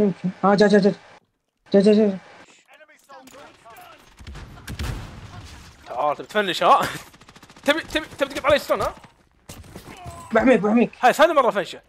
يمكن آه جا جا جا. جا جا جا. تعال تبي تفنش ها تبي تبي تبي تقطع علي ستون آه. ها بحميك بحميك هاي ثاني مرة فنشة.